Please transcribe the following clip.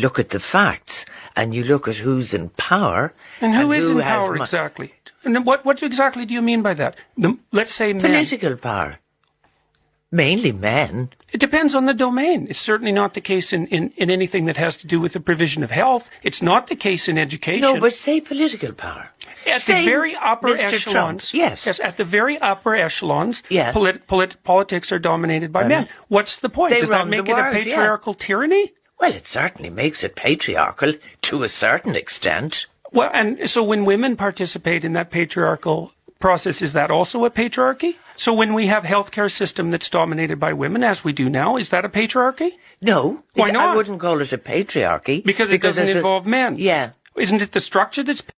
look at the facts and you look at who's in power And who is who in power exactly? And what what exactly do you mean by that? The, let's say men. Political power. Mainly men. It depends on the domain. It's certainly not the case in, in, in anything that has to do with the provision of health. It's not the case in education. No, but say political power. at say the very upper Mr. echelons, Trump. Yes. at the very upper echelons, Yeah. polit, polit, politics are dominated by men. What's the point? Does that make it world, a yeah. patriarchal tyranny? Well, it certainly makes it patriarchal to a certain extent. Well, and so when women participate in that patriarchal process, is that also a patriarchy? So when we have healthcare system that's dominated by women, as we do now, is that a patriarchy? No, Why not? I wouldn't call it a patriarchy Because it doesn't it's a- involve men. Yeah, Isn't it the structure that's